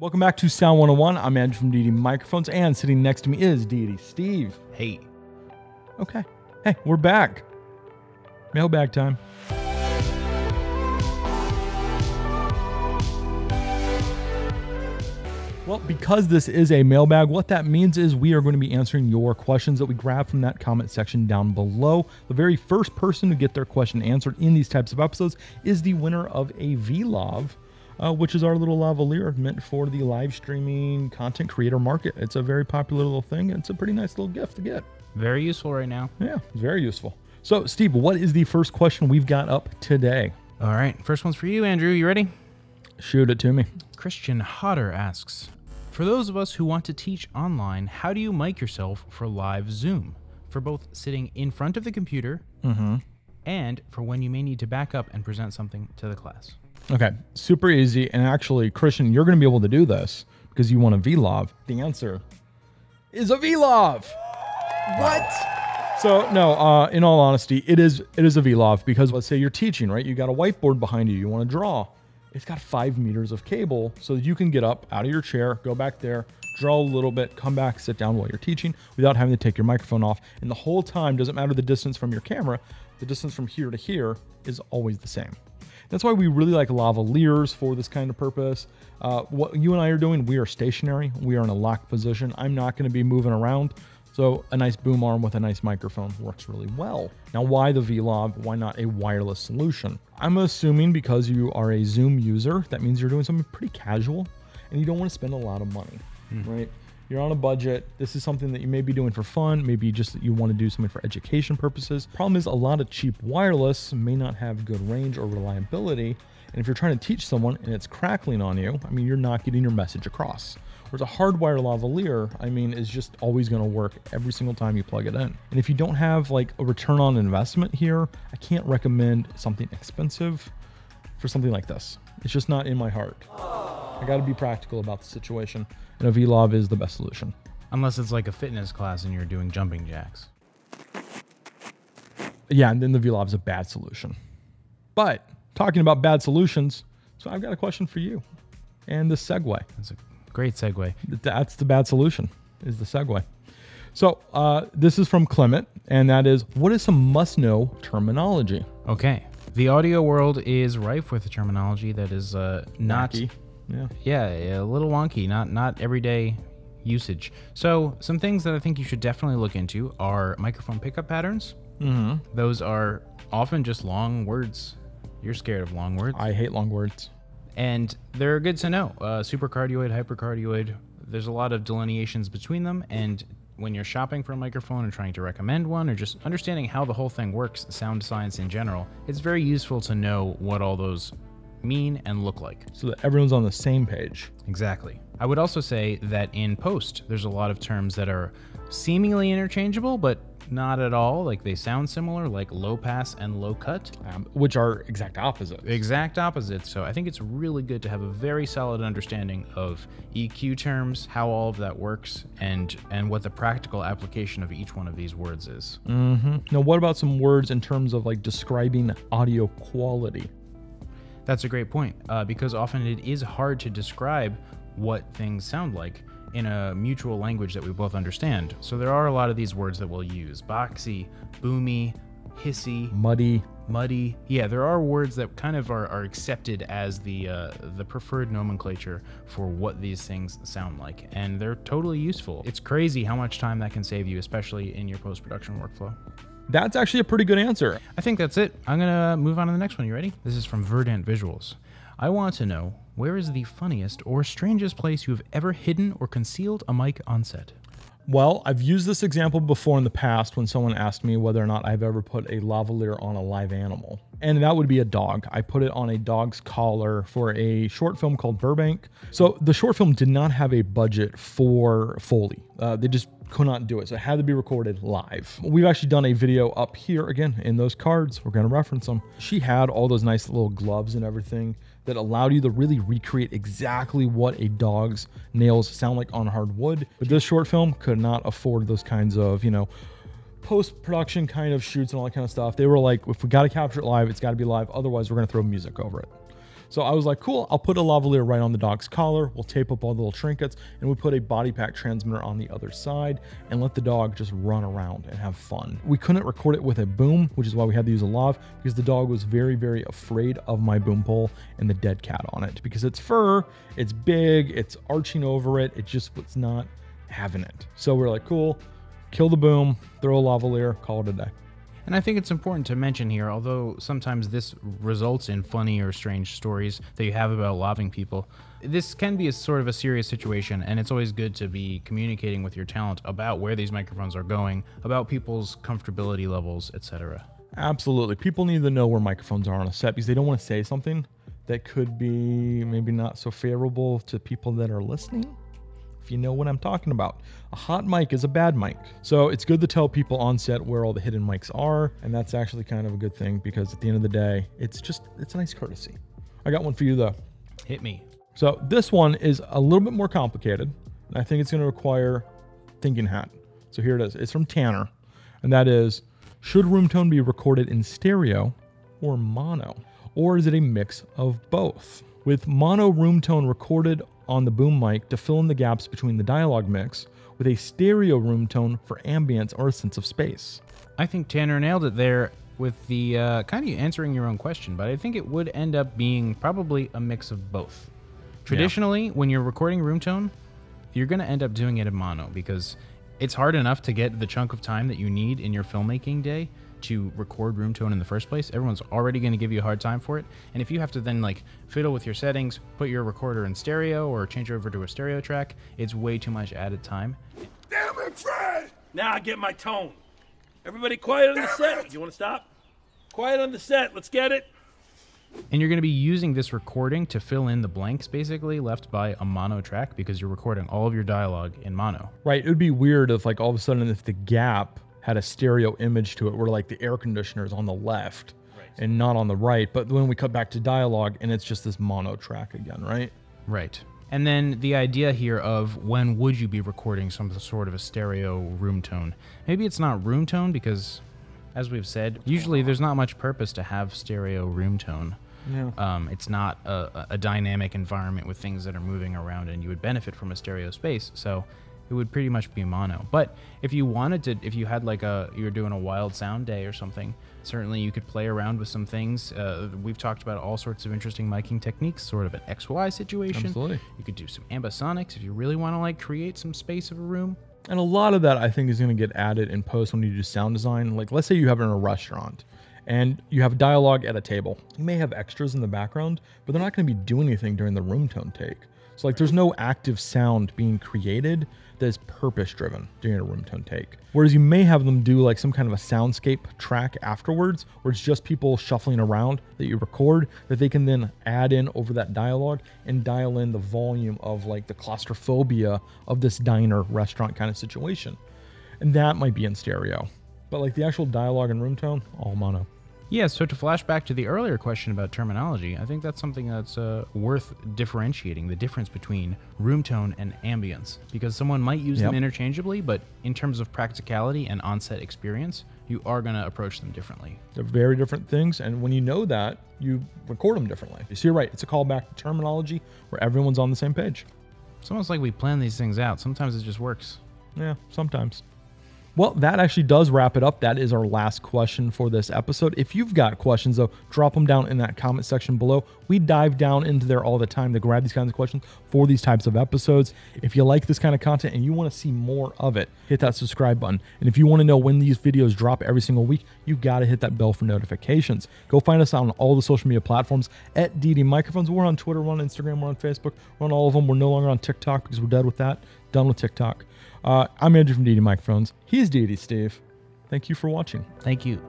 Welcome back to Sound 101. I'm Andrew from Deity Microphones, and sitting next to me is Deity Steve. Hey, Okay. Hey, we're back. Mailbag time. Well, because this is a mailbag, what that means is we are going to be answering your questions that we grab from that comment section down below. The very first person to get their question answered in these types of episodes is the winner of a V.Lav, uh, which is our little lavalier meant for the live streaming content creator market. It's a very popular little thing. And it's a pretty nice little gift to get. very useful right now. Yeah, it's very useful. So, Steve, what is the first question we've got up today? All right, first one's for you, Andrew. You ready? Shoot it to me. Christian Hodder asks For those of us who want to teach online, how do you mic yourself for live Zoom? For both sitting in front of the computer and for when you may need to back up and present something to the class. Okay, super easy. And actually, Christian, you're going to be able to do this because you want a V.Lav. The answer is a V.Lav. What? So no, uh, in all honesty, it is it is a V.Lav because let's say you're teaching, right? You got a whiteboard behind you. You want to draw. It's got five meters of cable so that you can get up out of your chair, go back there, draw a little bit, come back, sit down while you're teaching without having to take your microphone off. And the whole time doesn't matter the distance from your camera. The distance from here to here is always the same. That's why we really like lavaliers for this kind of purpose. Uh, what you and I are doing, we are stationary. We are in a locked position. I'm not going to be moving around. So a nice boom arm with a nice microphone works really well. Now, why the V.Lav? Why not a wireless solution? I'm assuming because you are a Zoom user, that means you're doing something pretty casual and you don't want to spend a lot of money, right? You're on a budget. This is something that you may be doing for fun. Maybe just that you want to do something for education purposes. Problem is, a lot of cheap wireless may not have good range or reliability. And if you're trying to teach someone and it's crackling on you, I mean, you're not getting your message across. Whereas a hardwire lavalier, I mean, is just always going to work every single time you plug it in. And if you don't have like a return on investment here, I can't recommend something expensive for something like this. It's just not in my heart. I got to be practical about the situation, and a V.Lav is the best solution. Unless it's like a fitness class and you're doing jumping jacks. Yeah, and then the V.Lav is a bad solution. But talking about bad solutions, so I've got a question for you, and the segue. That's a great segue. That's the bad solution. Is the segue. So uh, this is from Clement, and that is, what is some must-know terminology? Okay. The audio world is rife with terminology that is uh, not Wacky. Yeah. yeah, a little wonky, not not everyday usage. So some things that I think you should definitely look into are microphone pickup patterns. Mm-hmm. Those are often just long words. You're scared of long words, I hate long words. and they're good to know. Uh, supercardioid, hypercardioid. There's a lot of delineations between them, and when you're shopping for a microphone and trying to recommend one, or just understanding how the whole thing works, sound science in general, it's very useful to know what all those mean and look like. So that everyone's on the same page. Exactly. I would also say that in post, there's a lot of terms that are seemingly interchangeable, but not at all. Like they sound similar, like low pass and low cut. um, which are exact opposites. Exact opposites. So I think it's really good to have a very solid understanding of EQ terms, how all of that works, and and what the practical application of each one of these words is. hmm Now, what about some words in terms of like describing audio quality? That's a great point uh, because often it is hard to describe what things sound like in a mutual language that we both understand. So there are a lot of these words that we'll use boxy, boomy, hissy, Muddy. muddy. Yeah, there are words that kind of are, are accepted as the uh, the preferred nomenclature for what these things sound like, and they're totally useful. It's crazy how much time that can save you, especially in your post production workflow. That's actually a pretty good answer. I think that's it. I'm gonna move on to the next one. You ready? This is from Verdant Visuals. I want to know where is the funniest or strangest place you have ever hidden or concealed a mic on set? Well, I've used this example before in the past when someone asked me whether or not I've ever put a lavalier on a live animal. And that would be a dog. I put it on a dog's collar for a short film called Burbank. So the short film did not have a budget for Foley. Uh, they just could not do it. So it had to be recorded live. We've actually done a video up here again in those cards. We're going to reference them. She had all those nice little gloves and everything that allowed you to really recreate exactly what a dog's nails sound like on hardwood. But this short film could not afford those kinds of, you know, post production kind of shoots and all that kind of stuff. They were like, if we got to capture it live, it's got to be live. Otherwise, we're going to throw music over it. So I was like, cool, I'll put a lavalier right on the dog's collar. We'll tape up all the little trinkets and we put a body pack transmitter on the other side and let the dog just run around and have fun. We couldn't record it with a boom, which is why we had to use a lav because the dog was very, very afraid of my boom pole and the dead cat on it because it's fur, it's big, it's arching over it. It just was not having it. So we're like, cool, kill the boom, throw a lavalier, call it a day. And I think it's important to mention here, although sometimes this results in funny or strange stories that you have about loving people, this can be a sort of a serious situation, and it's always good to be communicating with your talent about where these microphones are going, about people's comfortability levels, etc. Absolutely. People need to know where microphones are on a set because they don't want to say something that could be maybe not so favorable to people that are listening if you know what I'm talking about. A hot mic is a bad mic. So it's good to tell people on set where all the hidden mics are. And that's actually kind of a good thing because at the end of the day, it's just, it's a nice courtesy. I got one for you though. Hit me. So this one is a little bit more complicated. And I think it's going to require thinking hat. So here it is. It's from Tanner. And that is, should room tone be recorded in stereo or mono? Or is it a mix of both? With mono room tone recorded on the boom mic to fill in the gaps between the dialogue mix with a stereo room tone for ambience or a sense of space. I think Tanner nailed it there with the uh, kind of answering your own question, but I think it would end up being probably a mix of both. Traditionally, yeah. when you're recording room tone, you're going to end up doing it in mono because it's hard enough to get the chunk of time that you need in your filmmaking day to record room tone in the first place, everyone's already going to give you a hard time for it. And if you have to then like fiddle with your settings, put your recorder in stereo or change over to a stereo track, it's way too much added time. Damn it, Fred! Now I get my tone. Everybody quiet on the set. You want to stop? Quiet on the set. Let's get it. And you're going to be using this recording to fill in the blanks basically left by a mono track because you're recording all of your dialogue in mono. Right. It would be weird if like all of a sudden if the gap had a stereo image to it where like the air conditioner is on the left right. and not on the right. But when we cut back to dialogue and it's just this mono track again, right? Right. And then the idea here of when would you be recording some sort of a stereo room tone? Maybe it's not room tone because, as we've said, usually there's not much purpose to have stereo room tone. Yeah. Um, it's not a, a, dynamic environment with things that are moving around, and you would benefit from a stereo space. So it would pretty much be mono. But if you wanted to, if you had like a, you're doing a wild sound day or something, certainly you could play around with some things. Uh, we've talked about all sorts of interesting miking techniques, sort of an XY situation. Absolutely. You could do some ambisonics if you really want to like create some space of a room. And a lot of that I think is going to get added in post when you do sound design. Like let's say you have it in a restaurant and you have dialogue at a table. You may have extras in the background, but they're not going to be doing anything during the room tone take. So like there's no active sound being created that is purpose driven during a room tone take. Whereas you may have them do like some kind of a soundscape track afterwards, where it's just people shuffling around that you record that they can then add in over that dialogue and dial in the volume of like the claustrophobia of this diner restaurant kind of situation. And that might be in stereo. But like the actual dialogue and room tone, oh, all mono. Yeah, so to flash back to the earlier question about terminology, I think that's something that's uh, worth differentiating the difference between room tone and ambience. Because someone might use yep. them interchangeably, but in terms of practicality and onset experience, you are going to approach them differently. They're very different things, and when you know that, you record them differently. So you're right, it's a callback to terminology where everyone's on the same page. It's almost like we plan these things out. Sometimes it just works. Yeah, sometimes. Well, that actually does wrap it up. That is our last question for this episode. If you've got questions, though, drop them down in that comment section below. We dive down into there all the time to grab these kinds of questions for these types of episodes. If you like this kind of content and you want to see more of it, hit that subscribe button. And if you want to know when these videos drop every single week, you got to hit that bell for notifications. Go find us on all the social media platforms at Deity Microphones. We're on Twitter, we're on Instagram, we're on Facebook, we're on all of them. We're no longer on TikTok because we're dead with that. Done with TikTok. Uh, I'm Andrew from Deity Microphones. He's Deity Steve. Thank you for watching. Thank you.